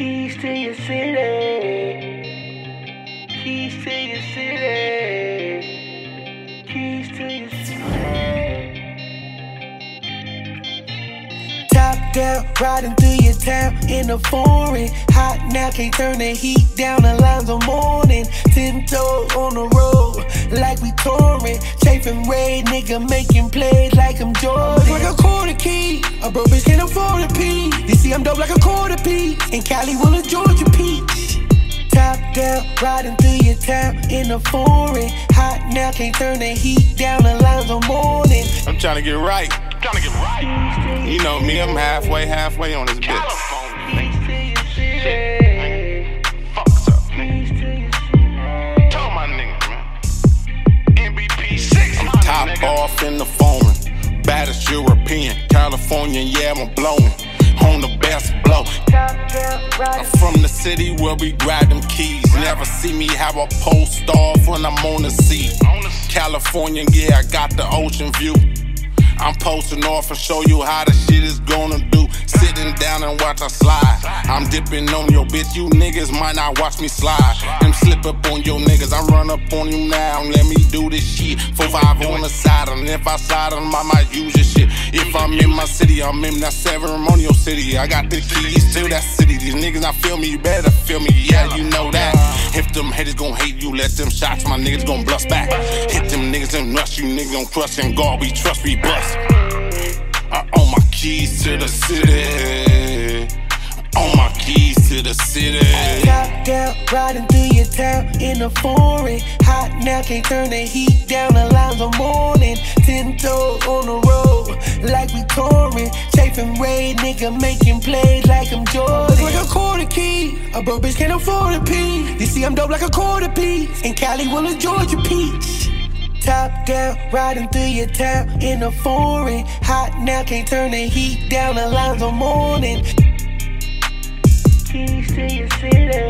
Keys to your city. Keys to your city. Keys to your city. Top down, riding through your town in a foreign. Hot now, can't turn the heat down. Are morning. Touring. Chafing red, nigga making plays like I'm Jordan. Like a quarter key, a bro bitch can't afford a P. You see, I'm dope like a quarter piece. In Cali, will a Georgia peach. Top down, riding through your town in a foreign. Hot now, can't turn the heat down. The lines are morning. I'm trying to get right. Trying to get right. You know me, I'm halfway, halfway on this bitch. 6, my Top nigga. off in the foreign. Baddest European. California, yeah, I'm blowing. On the best blow. I'm from the city where we grab them keys. Never see me have a post off when I'm on the sea. California, yeah, I got the ocean view. I'm posting off and show you how the shit is gonna do. Down and watch her slide. I'm dipping on your bitch, you niggas might not watch me slide. Them slip up on your niggas, I run up on you now. Let me do this shit. Four five on the side, and if I slide on 'em, I might use your shit. If I'm in my city, I'm in that ceremonial city. I got the keys to that city. These niggas not feel me, you better feel me. Yeah, you know that. If them haters gon' hate you, let them shots, my niggas gon' bust back. Hit them niggas and rush you, niggas gon' crush and God, we trust, we bust. I own my keys to the city. I own my keys to the city. Top down, riding through your town in a foreign. Hot now, can't turn the heat down. The lines are morning. Ten toes on the road, like we touring. Chafing red, nigga making plays like I'm Jordan. Like a quarter key, a bro bitch can't afford a P. You see, I'm dope like a quarter piece. In Cali, will a Georgia peach. Down, riding through your town in a foreign. Hot now, can't turn the heat down. The lines are morning. Keys to your city.